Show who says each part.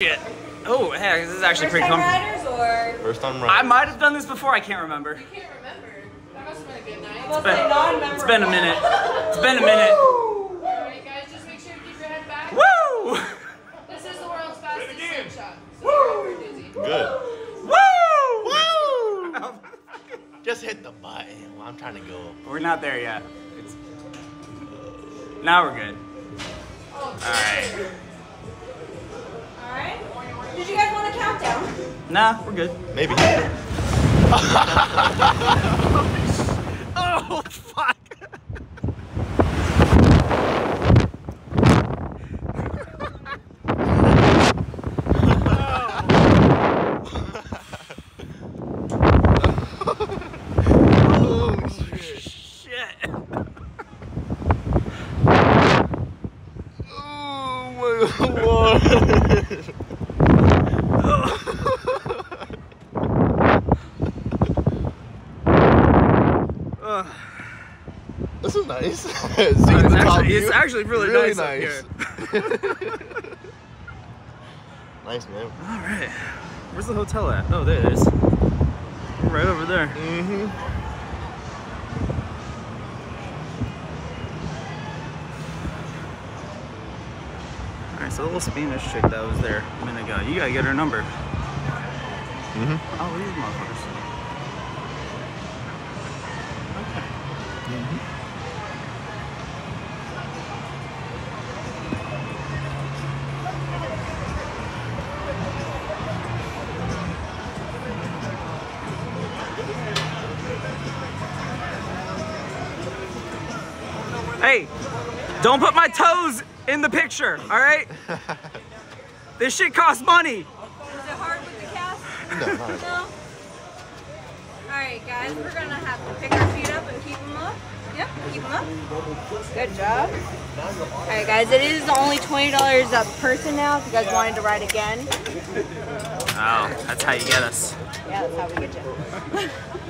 Speaker 1: Shit. Oh, hey, this is actually
Speaker 2: First
Speaker 1: pretty
Speaker 2: time
Speaker 1: comfortable.
Speaker 2: riders or
Speaker 3: First time
Speaker 1: riders.
Speaker 3: I
Speaker 1: might have done this before. I can't remember.
Speaker 4: You can't remember. That must have been a good night.
Speaker 2: we'll
Speaker 1: been- It's been a minute. It's been a minute.
Speaker 4: Alright guys, just make sure to keep your head back.
Speaker 1: Woo!
Speaker 4: This is the world's fastest slingshot. So Woo!
Speaker 3: Good.
Speaker 1: Woo!
Speaker 3: Woo! Just hit the button. While I'm trying to go.
Speaker 1: We're not there yet. It's... Now we're good. Oh, All right.
Speaker 2: All right. Did you guys want a countdown?
Speaker 1: Nah, we're good.
Speaker 3: Maybe.
Speaker 1: Oh fuck!
Speaker 3: oh shit.
Speaker 1: Shit!
Speaker 3: My lord.
Speaker 1: Ugh.
Speaker 3: This is nice.
Speaker 1: It's actually, it's actually really,
Speaker 3: Really
Speaker 1: nice,
Speaker 3: nice.
Speaker 1: here.
Speaker 3: nice man.
Speaker 1: All right. Where's the hotel at? Oh, there it is. Right over there.
Speaker 3: Mm-hmm.
Speaker 1: All right, so the little Spanish chick that was there a minute ago, you gotta get her number.
Speaker 3: Mm-hmm.
Speaker 1: Oh, these motherfuckers. Hey, don't put my toes in the picture, all right? This shit costs money.
Speaker 2: Is it hard with the cast?
Speaker 3: No,
Speaker 2: No. All right, guys, we're gonna have to pick our feet up and keep them up. Yep, keep them up. Good job. All right, guys, it is only twenty dollars a person now. If you guys wanted to ride again,
Speaker 1: Oh, that's how you get us.
Speaker 2: yeah, that's how we get you.